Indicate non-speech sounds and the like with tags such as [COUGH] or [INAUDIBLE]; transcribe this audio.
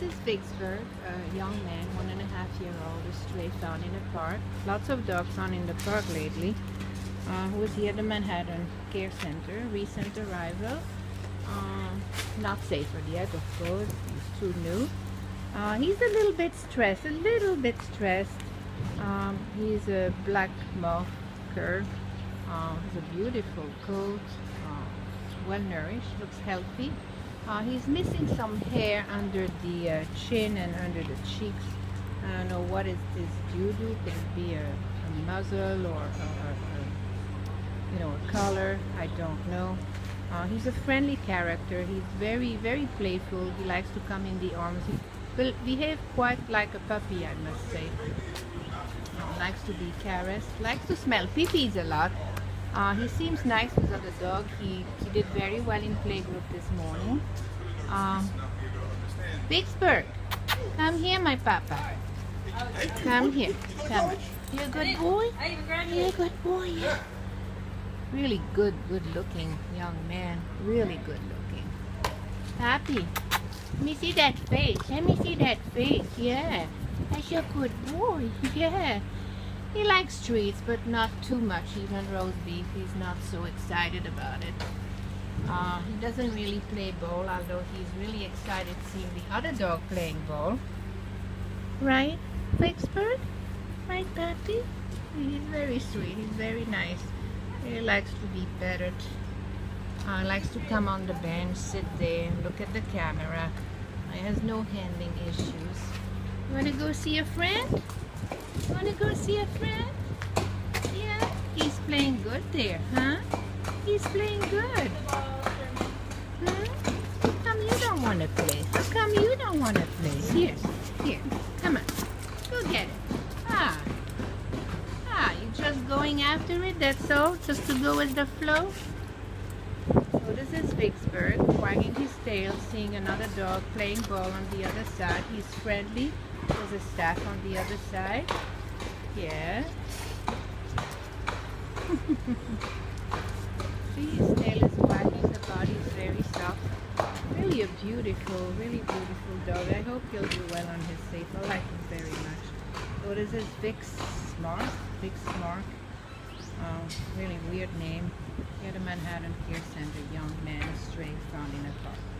This is Vicksburg, a young man, one and a half year old, a stray found in a park. Lots of dogs found in the park lately. Uh, who was here at the Manhattan Care Center, recent arrival. Uh, not safer yet, of course, he's too new. Uh, he's a little bit stressed, a little bit stressed. Um, he's a black cur. Uh, he's a beautiful coat, uh, well nourished, looks healthy. Uh, he's missing some hair under the uh, chin and under the cheeks. I don't know what is this due to. Could be a, a muzzle or, or, you know a color? I don't know. Uh, he's a friendly character. He's very very playful. He likes to come in the arms. He will behave quite like a puppy, I must say. Uh, likes to be caressed. Likes to smell pee-pees a lot. Uh, he seems nice with other dog. He, he did very well in playgroup this morning. Um, Vicksburg, come here, my papa. Come here. Come. You're a good boy? You a good boy? Really good, good looking young man. Really good looking. Happy. Let me see that face. Let me see that face. Yeah. That's your good boy. [LAUGHS] Yeah. He likes treats, but not too much. Even roast beef, he's not so excited about it. Uh, he doesn't really play ball, although he's really excited seeing the other dog playing ball. Right, Vicksburg? Right, Pappy? He's very sweet. He's very nice. He likes to be petted. Uh, likes to come on the bench, sit there, and look at the camera. He has no handling issues. You want to go see a friend? Wanna go see a friend? Yeah, he's playing good there, huh? He's playing good. Hmm? How come you don't want to play? How come you don't want to play? Here, here, come on. Go get it. Ah. Ah, you just going after it, that's all? Just to go with the flow? So this is Vicksburg, wagging his tail, seeing another dog playing ball on the other side. He's friendly. There's a staff on the other side. Yeah. [LAUGHS] See, his tail is wagging, the body is very soft. Really a beautiful, really beautiful dog. I hope he'll do well on his safe. I like him very much. What is this? Vix Smart? Vix Smart. Oh, really weird name. Here at the Manhattan Care Center, young man stray found in a park.